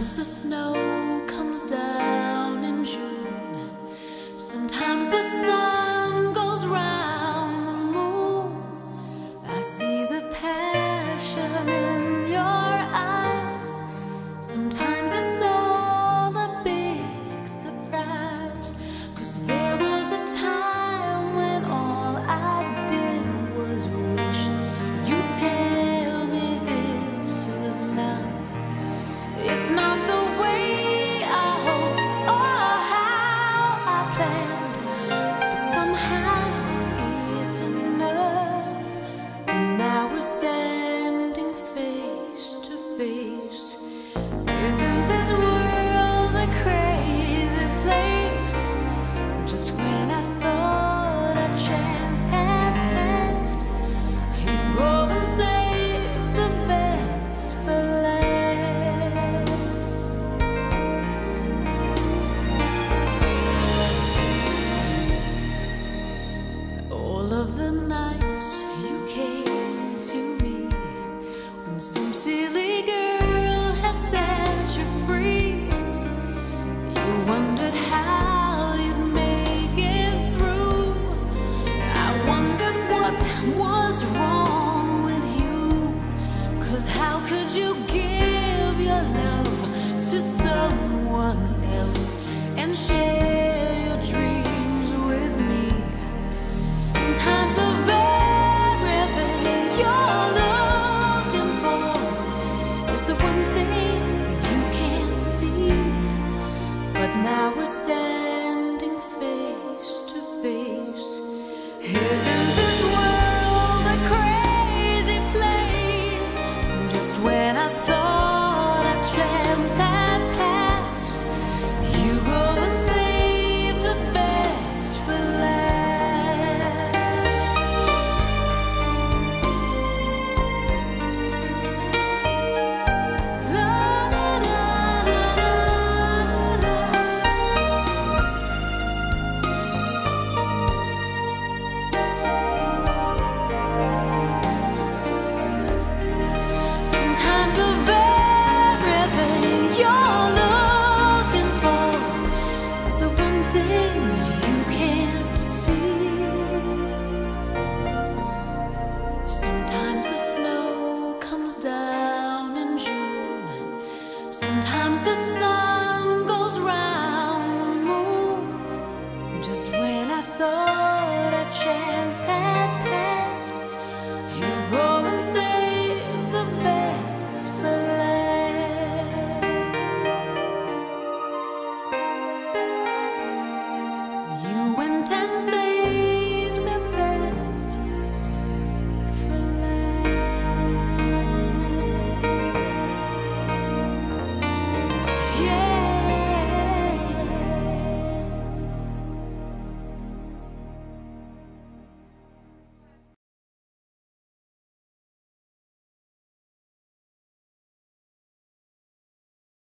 Sometimes the snow comes down 是